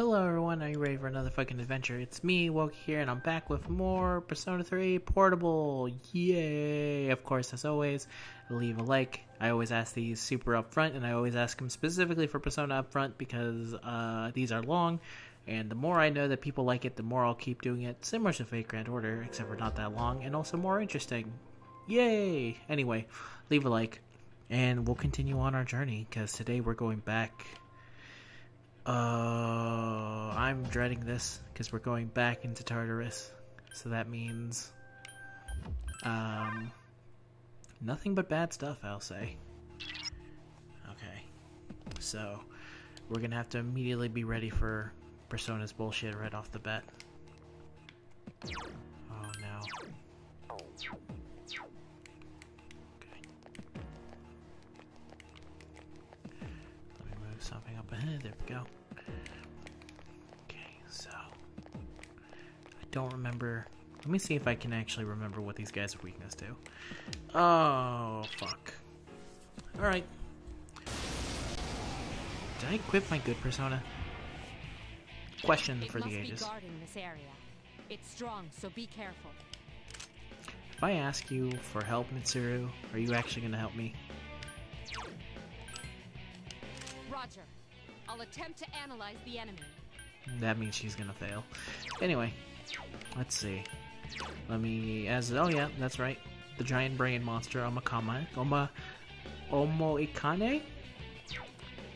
Hello everyone, are you ready for another fucking adventure? It's me, Wokey here, and I'm back with more Persona 3 Portable! Yay! Of course, as always, leave a like. I always ask these super upfront, and I always ask them specifically for Persona upfront because uh, these are long, and the more I know that people like it, the more I'll keep doing it. Similar to Fate Grand Order, except for not that long, and also more interesting. Yay! Anyway, leave a like, and we'll continue on our journey, because today we're going back uh, I'm dreading this because we're going back into Tartarus. So that means, um, nothing but bad stuff, I'll say. Okay, so we're gonna have to immediately be ready for Persona's bullshit right off the bat. Oh no. There we go. Okay, so I don't remember. Let me see if I can actually remember what these guys are weakness to. Oh fuck. All right. Did I equip my good persona? Question It for the ages. Be guarding this area. It's strong, so be careful. If I ask you for help, Mitsuru, are you actually gonna help me? Roger. I'll attempt to analyze the enemy. That means she's gonna fail. Anyway, let's see. Let me, as oh yeah, that's right. The giant brain monster Omakama, Oma, Omo Ikane.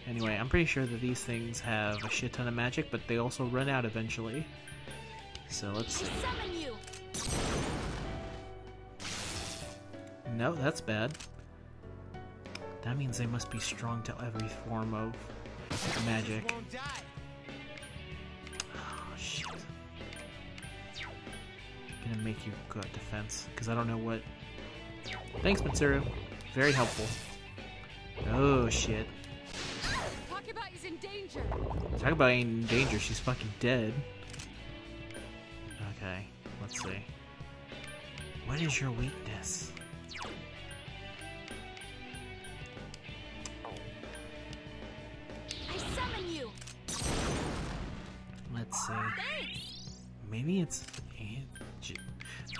Anyway, I'm pretty sure that these things have a shit ton of magic, but they also run out eventually. So let's see. Summon you! No, that's bad. That means they must be strong to every form of magic. Won't die. Oh shit. Gonna make you go at defense, because I don't know what. Thanks, Mitsuru. Very helpful. Oh shit. Takeba is in danger! Talk about ain't in danger, she's fucking dead. Okay, let's see. What is your weakness? Maybe it's.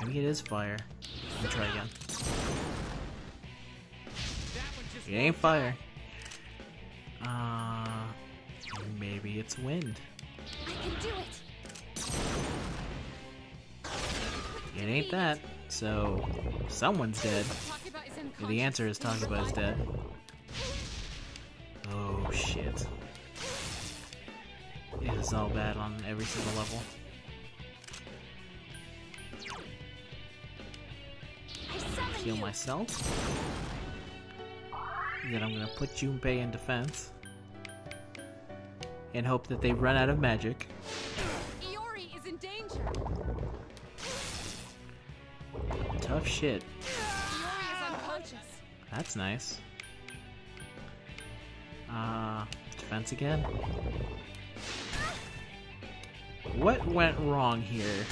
Maybe it is fire. Let me try again. That one just It ain't fire. Uh. Maybe it's wind. I can do it! It ain't that. So, someone's dead. Takeba is unconscious. The answer is Takeba is dead. Oh shit. It is all bad on every single level. Heal myself. Then I'm gonna put Junpei in defense. And hope that they run out of magic. Iori is in danger! Tough shit. Iori is unconscious. That's nice. Uh, defense again? What went wrong here?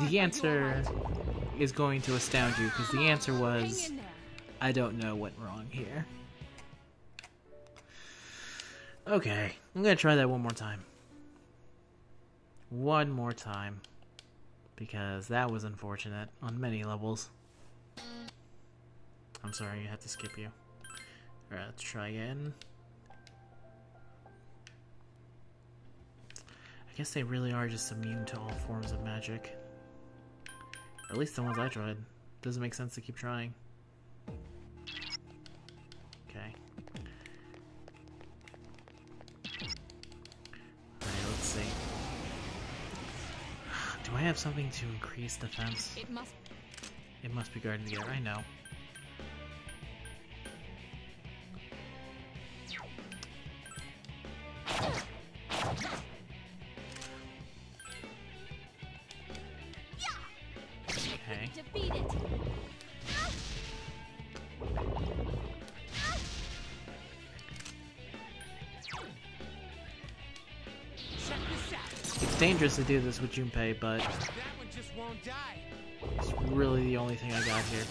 The answer is going to astound you because the oh, answer was Hang in there. I don't know what went wrong here. Okay, I'm gonna try that one more time. One more time. Because that was unfortunate on many levels. I'm sorry, I had to skip you. Alright, let's try again. I guess they really are just immune to all forms of magic. At least the ones I tried. Doesn't make sense to keep trying. Okay. Alright, let's see. Do I have something to increase defense? It must It must be guarding the air, I know. To do this with Junpei, but it's really the only thing I got here.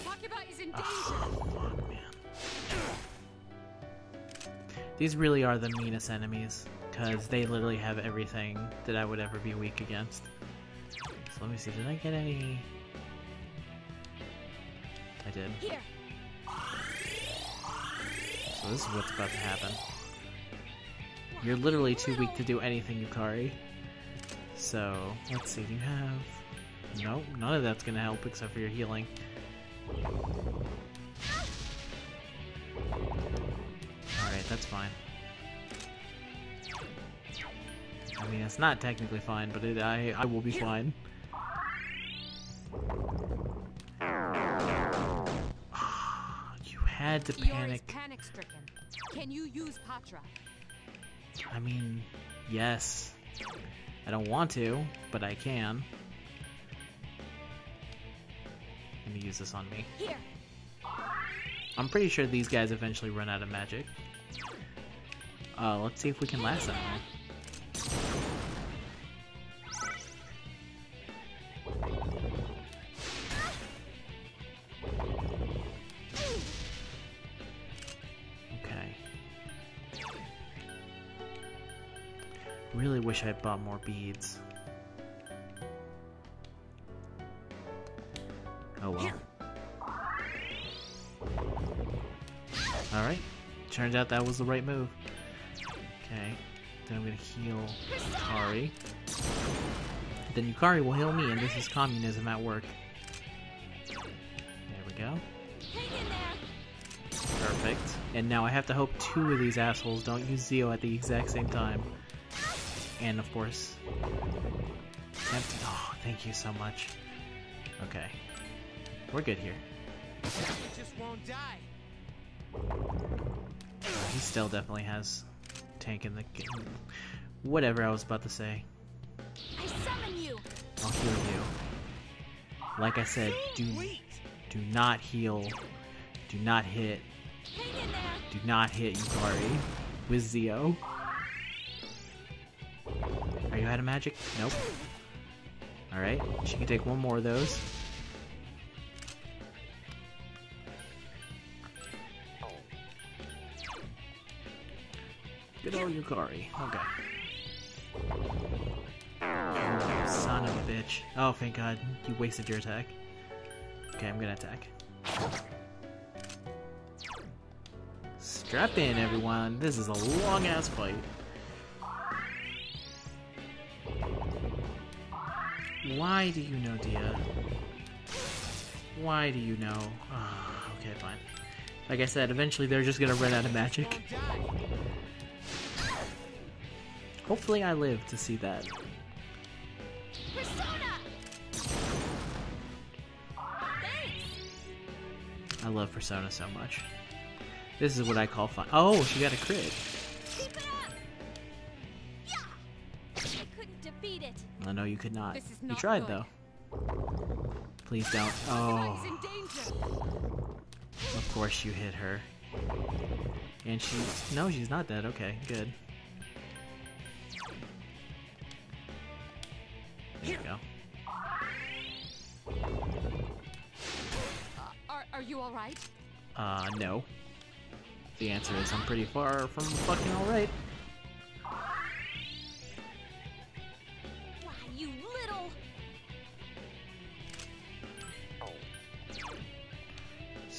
Oh, fuck, man. These really are the meanest enemies, because they literally have everything that I would ever be weak against. So let me see, did I get any... I did. Here. So this is what's about to happen. You're literally too weak to do anything, Yukari. So, let's see, do you have... Nope, none of that's gonna help except for your healing. Alright, that's fine. I mean, it's not technically fine, but it, I, I will be fine. you had to panic. panic stricken. Can you use Patra? I mean, yes. I don't want to, but I can. Let me use this on me. Here. I'm pretty sure these guys eventually run out of magic. Uh, let's see if we can last that long. Wish I had bought more beads. Oh well. Alright. Turns out that was the right move. Okay. Then I'm gonna heal Yukari. Then Yukari will heal me, and this is communism at work. There we go. Hang in there. Perfect. And now I have to hope two of these assholes don't use Zio at the exact same time. And of course... Empty- oh, thank you so much. Okay. We're good here. That just won't die. He still definitely has tank in the game. Whatever I was about to say. I summon you. I'll heal you. Like I said, do do not heal. Do not hit. Hang in there. Do not hit Yukari with Zio. Out of magic? Nope. Alright, she can take one more of those. Good old Yukari. Okay. Son of a bitch. Oh, thank god. You wasted your attack. Okay, I'm gonna attack. Strap in, everyone. This is a long ass fight. Why do you know, Dia? Why do you know? Ah, okay, fine. Like I said, eventually they're just gonna run out of magic. Hopefully I live to see that. I love Persona so much. This is what I call fun. Oh, she got a crit. I know you could not. This is You tried good. though. Please don't. Oh, of course you hit her. And she's no, she's not dead. Okay, good. There you go. Uh, are Are you all right? Uh, no. The answer is I'm pretty far from fucking alright.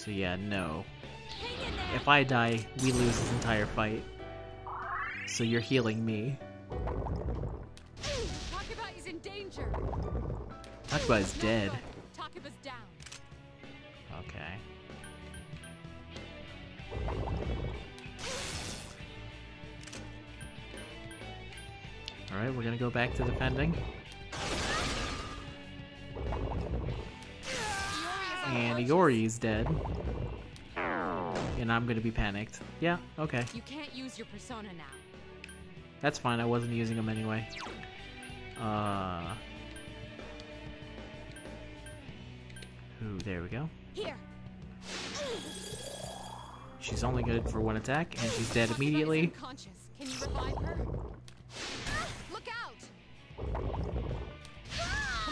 So yeah, no. Hang in there. If I die, we lose this entire fight. So you're healing me. Takeba is in danger. Takuba is dead. good. Takuba's down. Okay. Alright, we're gonna go back to defending. And. Iori's dead. And I'm gonna be panicked. Yeah, okay. You can't use your persona now. That's fine, I wasn't using them anyway. Uh... Ooh, there we go. Here. She's only good for one attack, and she's dead immediately. Can you revive her? Ah, Look out!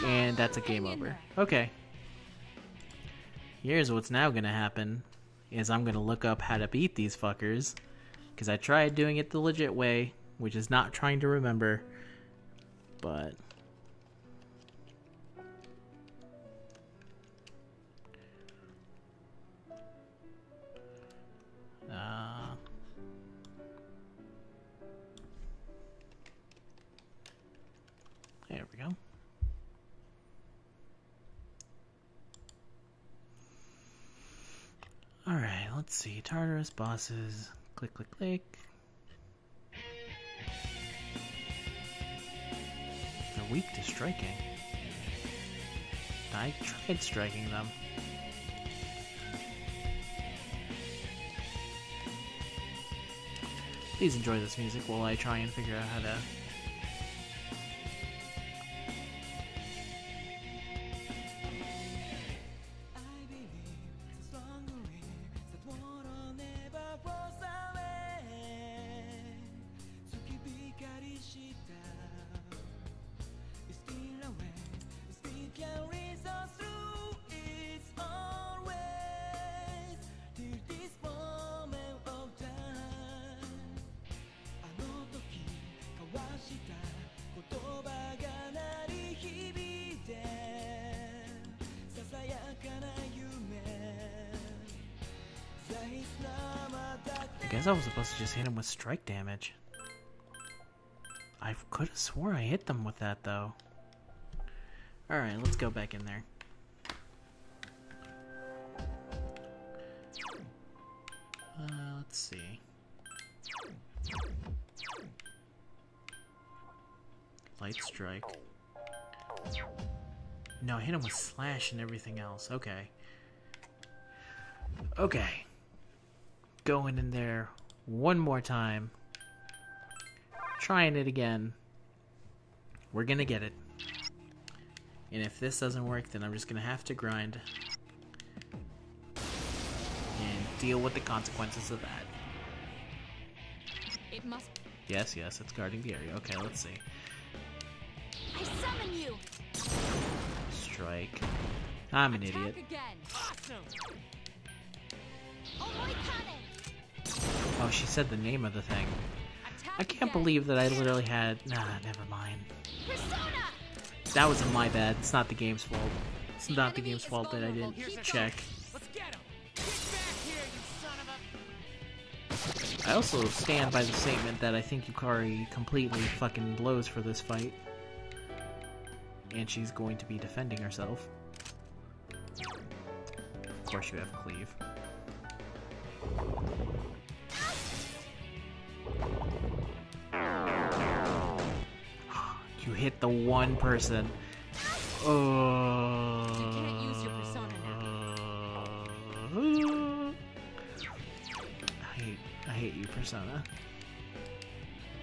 And that's a game over. Okay. Here's what's now gonna happen, is I'm gonna look up how to beat these fuckers. Because I tried doing it the legit way, which is not trying to remember. But. Let's see. Tartarus bosses. Click, click, click. They're weak to striking. I tried striking them. Please enjoy this music while I try and figure out how to guess I was supposed to just hit him with strike damage. I could have swore I hit them with that though. Alright, let's go back in there. Uh, let's see. Light strike. No, I hit him with slash and everything else. Okay. Okay going in there one more time. Trying it again. We're gonna get it. And if this doesn't work, then I'm just gonna have to grind. And deal with the consequences of that. It must. Yes, yes, it's guarding the area. Okay, let's see. I summon you. Strike. I'm an Attack idiot. again. Awesome! Oh Oh, she said the name of the thing. I can't believe that I literally had. Nah, never mind. That was my bad. It's not the game's fault. It's not the game's fault that I didn't check. Let's get him! Get back here, you son of a... I also stand by the statement that I think Yukari completely fucking blows for this fight. And she's going to be defending herself. Of course you have cleave. You hit the one person. Oh. You can't use your persona I hate, I hate you, Persona.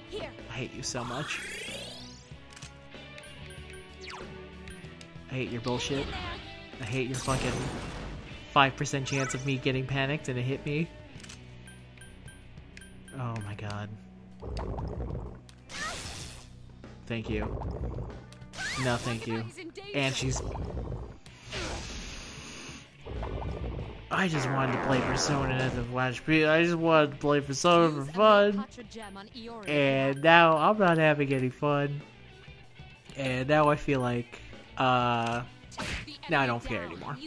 Here. I hate you so much. I hate your bullshit. I hate your fucking 5% chance of me getting panicked and it hit me. Oh my god. Thank you. No, thank you. Everybody's in danger. And she's. I just wanted to play Persona as a Flash I just wanted to play Persona for fun. Mokatra gem on Iori. And now I'm not having any fun. And now I feel like, uh, now I don't care anymore.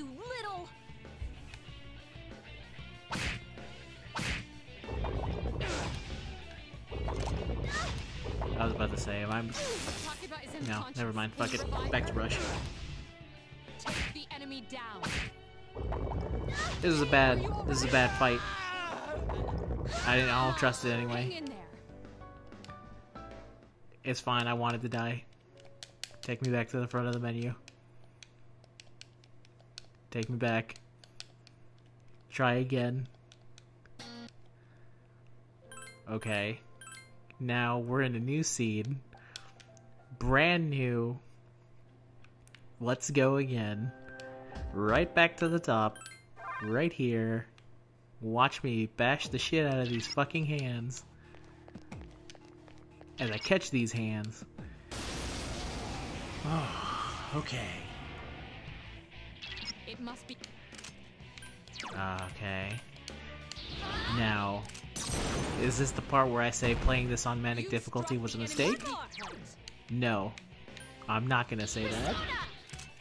Say, I'm. No, never mind. Fuck it. Back to. Rush. This is a bad. This is a bad fight. I didn't. I don't trust it anyway. It's fine. I wanted to die. Take me back to the front of the menu. Take me back. Try again. Okay. Now we're in a new scene. Brand new. Let's go again. Right back to the top. Right here. Watch me bash the shit out of these fucking hands. As I catch these hands. Oh, okay. It must be. Ah, okay. Now, Is this the part where I say playing this on manic difficulty was a mistake? enemy's weak point. No. I'm not gonna say that.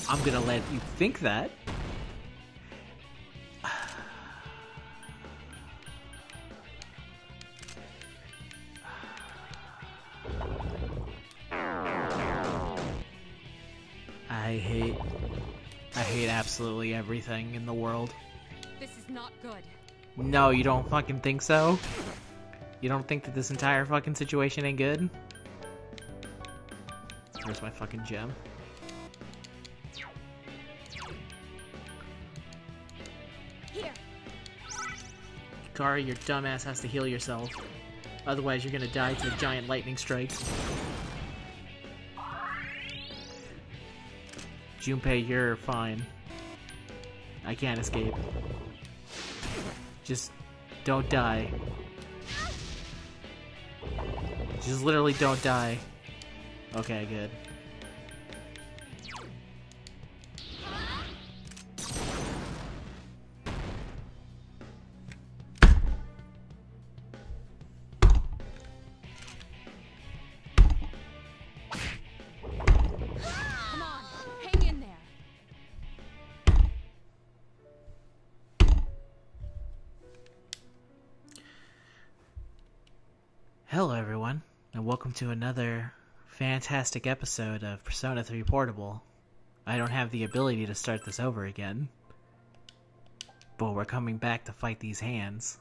I'm gonna let you think that. I hate I hate absolutely everything in the world. This is not good. No, you don't fucking think so? You don't think that this entire fucking situation ain't good? Where's my fucking gem? Here, Kari, your dumbass has to heal yourself. Otherwise, you're gonna die to a giant lightning strike. Junpei, you're fine. I can't escape. Just don't die. Just literally don't die. Okay, good. Welcome to another fantastic episode of Persona 3 Portable. I don't have the ability to start this over again, but we're coming back to fight these hands.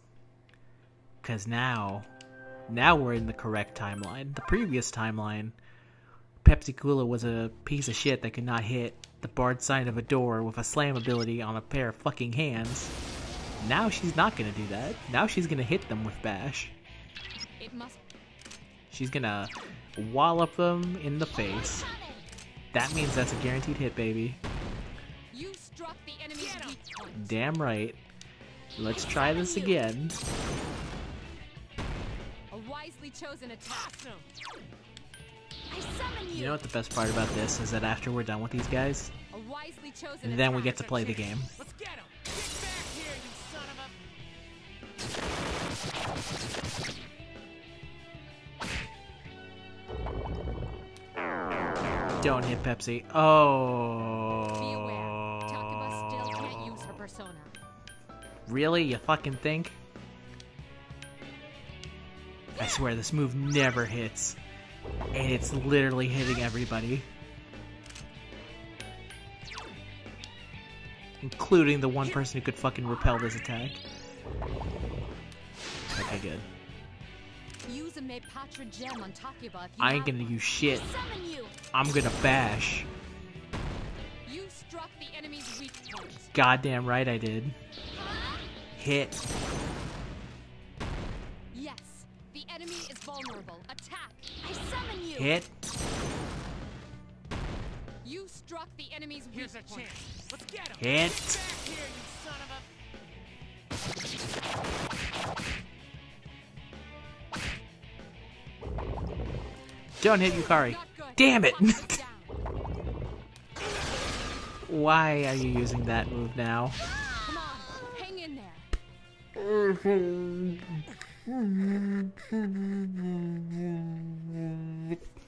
Because now, now we're in the correct timeline. The previous timeline, Pepsi Cola was a piece of shit that could not hit the barred side of a door with a slam ability on a pair of fucking hands. Now she's not gonna do that. Now she's gonna hit them with Bash. It must She's gonna wallop them in the face. That means that's a guaranteed hit, baby. You struck the enemy's weak point. Damn right. Let's try this again. A wisely chosen attack. You. You know what the best part about this is that after we're done with these guys, A then we get to play the game. Let's get Don't hit Pepsi. Oh. still can't use her persona. Really? You fucking think? I swear this move never hits. And it's literally hitting everybody. Including the one person who could fucking repel this attack. Okay, good. I ain't gonna one. use shit. I'm gonna bash. You struck the enemy's weak. Goddamn right I did. Hit. Yes, the enemy is vulnerable. Attack. I summon you. Hit. You struck the enemy's Here's a weak point. chance. Let's get him! Hit. Back Don't hit Yukari. Damn it! Lock her down. Why are you using that move now?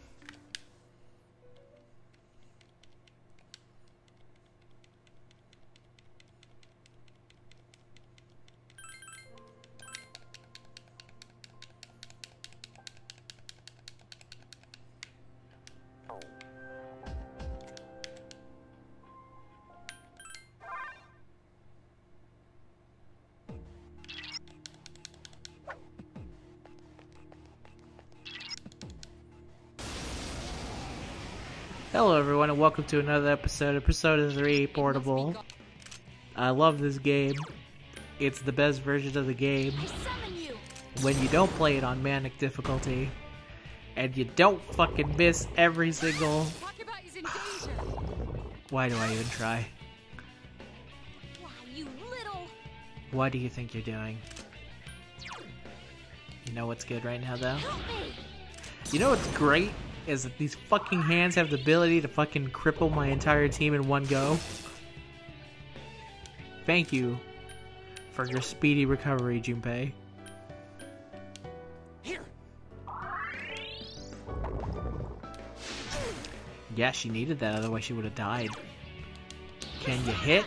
and welcome to another episode of Persona 3 Portable. I love this game. It's the best version of the game I summon you. when you don't play it on manic difficulty, and you don't fucking miss every single. Takeba is in danger. Why do I even try? Why. What do you think you're doing? You know what's good right now, though? You know what's great is that these fucking hands have the ability to fucking cripple my entire team in one go. Thank you for your speedy recovery, Junpei. Here. Yeah, she needed that, otherwise she would have died. Can you hit?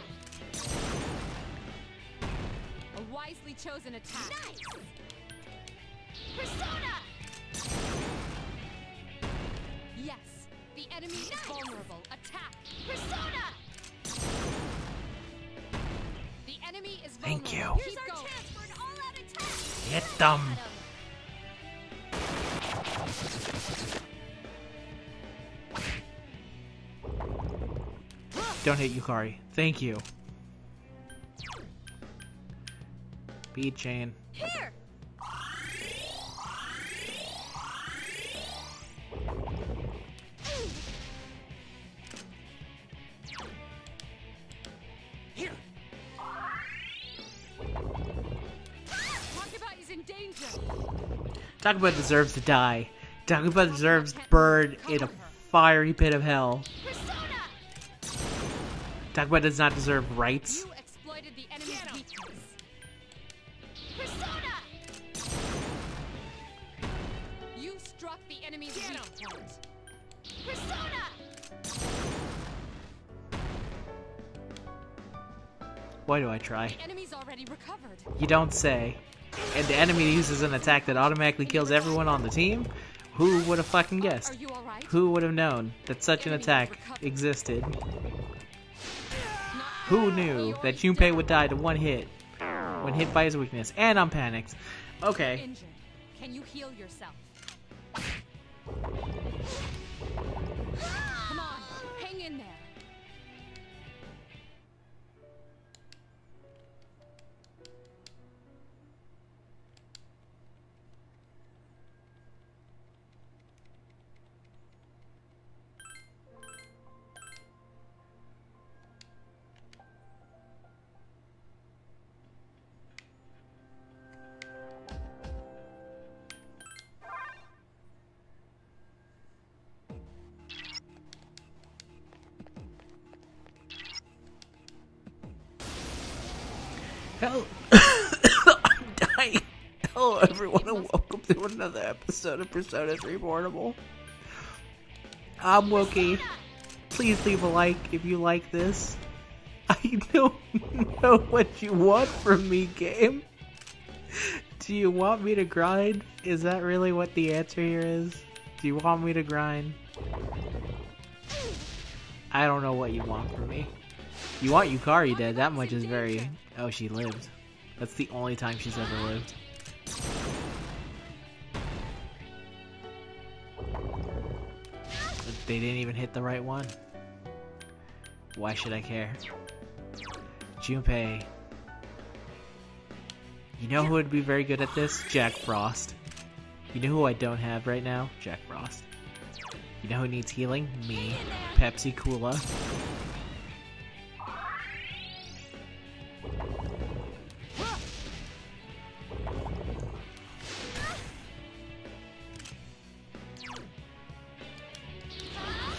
A wisely chosen attack. Nice. Enemy is vulnerable. Attack. Persona. The enemy is vulnerable. Thank you. Here's our chance for an all-out attack. Hit them! Don't hit Yukari. Thank you. Bead chain. Here. Takuba deserves to die. Takuba deserves burned in a fiery pit of hell. Persona. Takuba does not deserve rights. You exploited the enemy's weakness. Persona. You struck the enemy's weak point. Persona. Why do I try? The enemy's already recovered. You don't say. And the enemy uses an attack that automatically kills everyone on the team? Who would have fucking guessed? Who would have known that such an attack existed? Who knew that Junpei would die to one hit when hit by his weakness? And I'm panicked. Okay. Injured. Can you heal yourself? Hell, I'm dying. Hello, everyone, and welcome to another episode of Persona 3 Portable. I'm Wookie. Please leave a like if you like this. I don't know what you want from me, game. Do you want me to grind? Is that really what the answer here is? Do you want me to grind? I don't know what you want from me. You want Yukari dead, that much is very... Oh, she lived. That's the only time she's ever lived. They didn't even hit the right one. Why should I care? Junpei. You know who would be very good at this? Jack Frost. You know who I don't have right now? Jack Frost. You know who needs healing? Me. Pepsi Cola.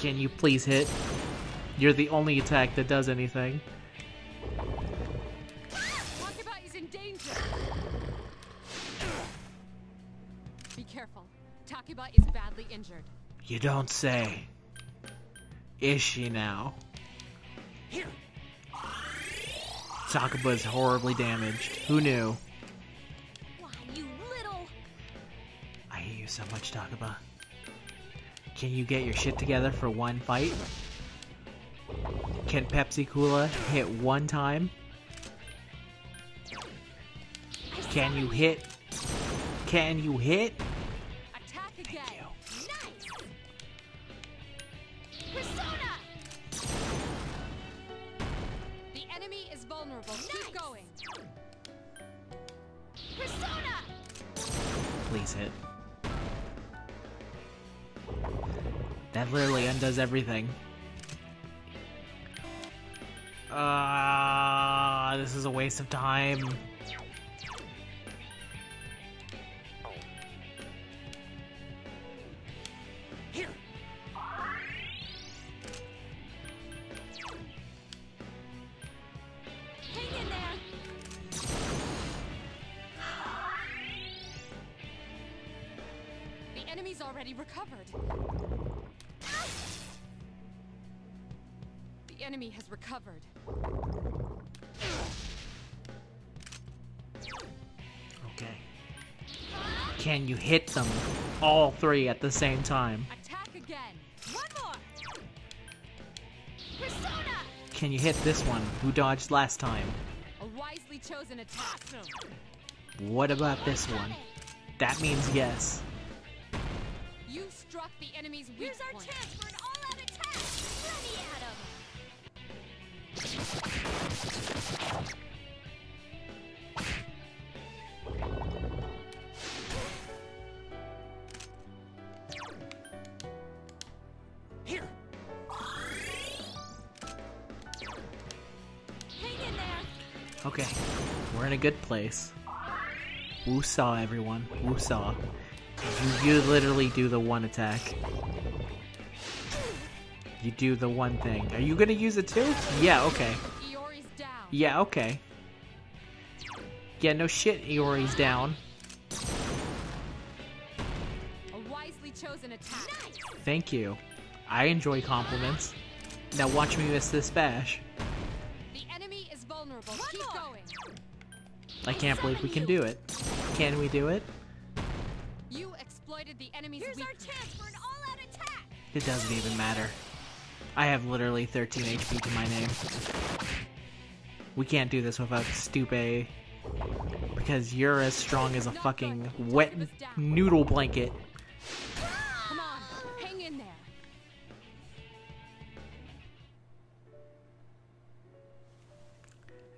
Can you please hit? You're the only attack that does anything. Is in danger. Be careful. Takeba is badly injured. You don't say. Is she now? Here! is horribly damaged. Who knew? Why, you little... I hate you so much, Takuba. Can you get your shit together for one fight? Can Pepsi Cola hit one time? Can you hit? Can you hit? Literally everything. Ah, this is a waste of time. All three at the same time? Attack again. One more. Persona. Can you hit this one who dodged last time? A wisely chosen attack. What about this one? That means yes. You struck the enemy's weak Here's our point. chance for an all-out attack! Ready at 'em! A good place. Woo-saw, everyone. Woo-saw. You, you literally do the one attack. You do the one thing. Are you gonna use it too? Yeah, okay. Yeah, okay. Yeah, no shit, Iori's down. A wisely chosen attack. Thank you. I enjoy compliments. Now watch me miss this bash. The enemy is vulnerable. One Keep more. going. I can't believe we can do it. Can we do it? You exploited the enemy's Here's weak our chance for an all-out attack! It doesn't even matter. I have literally 13 HP to my name. We can't do this without Stupe. Because you're as strong as a fucking wet noodle blanket.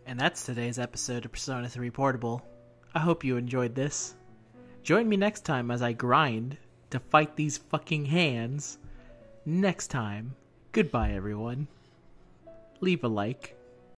And that's today's episode of Persona 3 Portable. I hope you enjoyed this. Join me next time as I grind to fight these fucking hands. Next time, goodbye everyone. Leave a like.